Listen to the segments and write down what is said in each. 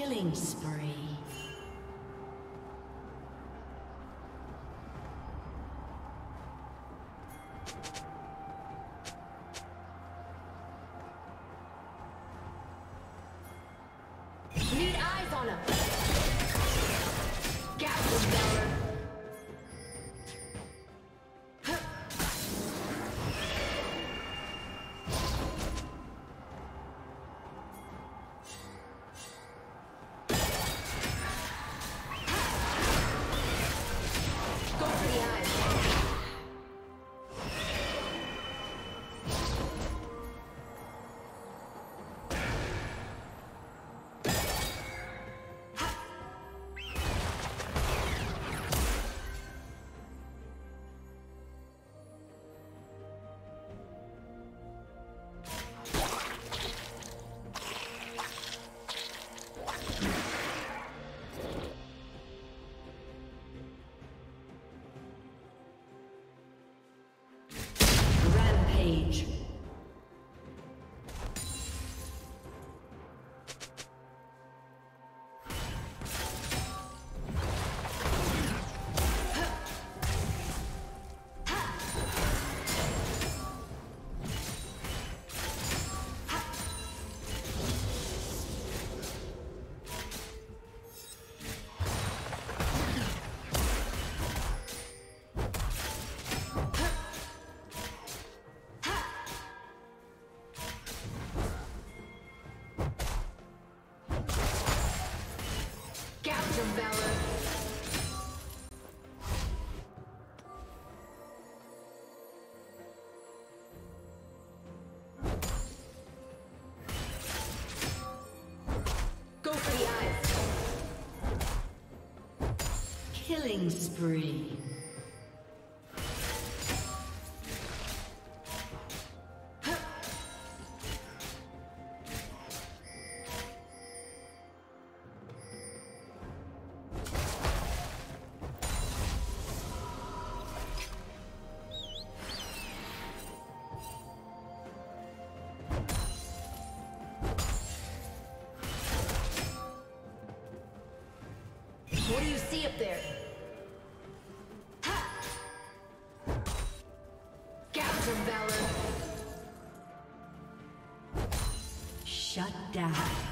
Killing spree. Killing spree. What do you see up there? Shut down.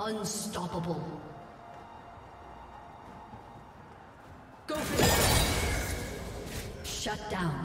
Unstoppable. Go for the Shut down.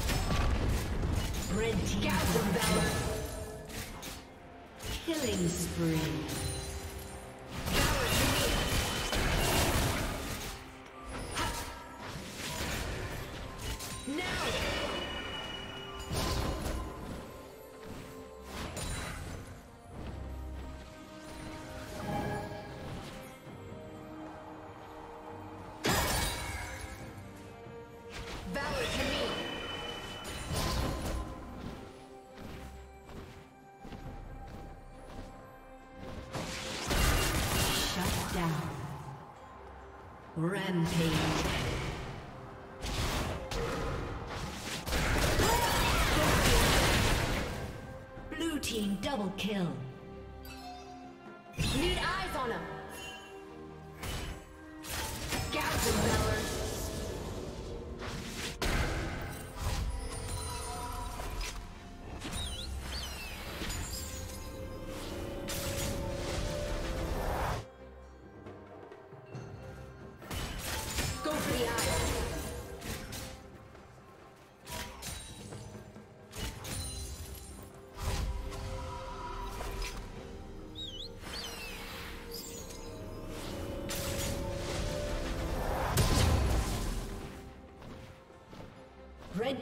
Red Team Gouge killing spree. Rampage. Blue team double kill. Need eyes on him!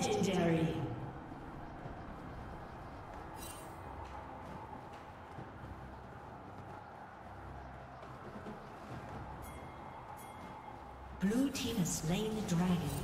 Legendary. Blue team has slain the dragon.